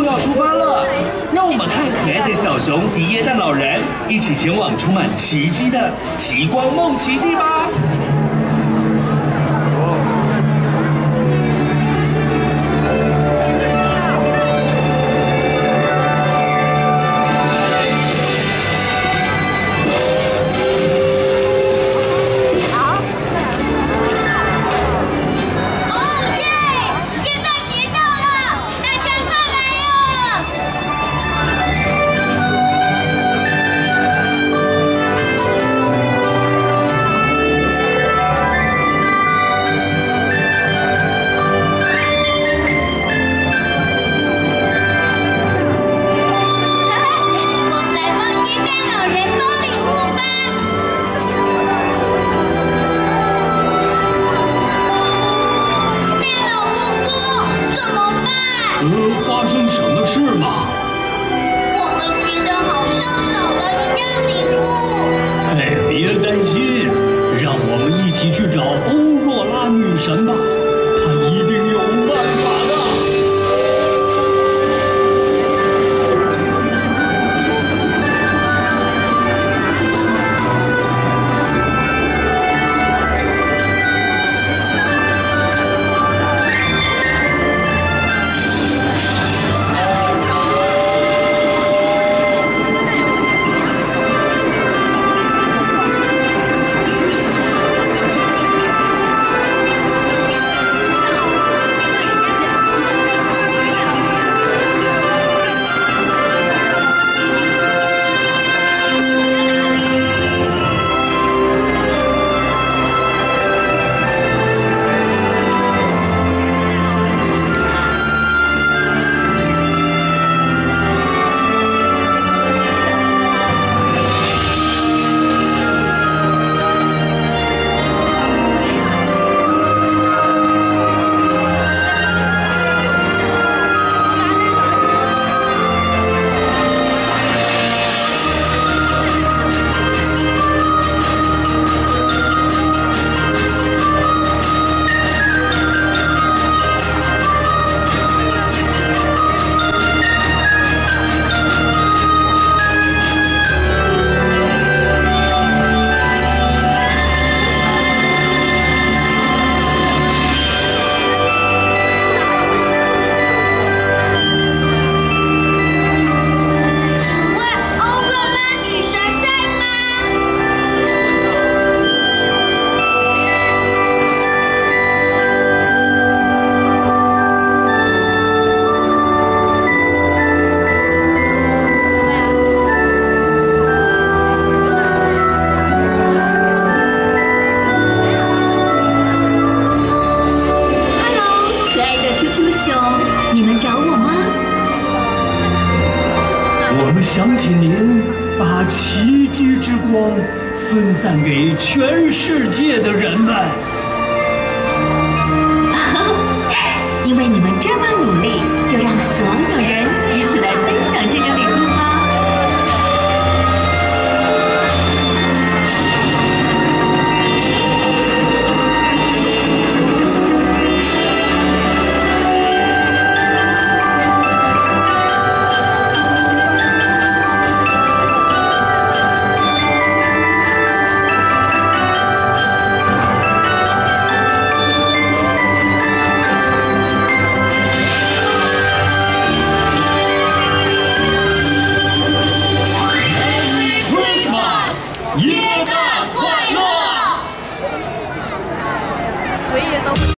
就要出发了。让我们看可爱的小熊及椰诞老人一起前往充满奇迹的极光梦奇地吧。想起您把奇迹之光分散给全世界的人们。因为你们这么努力就让